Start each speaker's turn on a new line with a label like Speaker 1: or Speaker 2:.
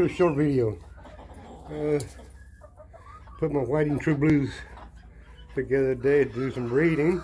Speaker 1: little short video. Uh, put my white and True Blues together today to do some reading.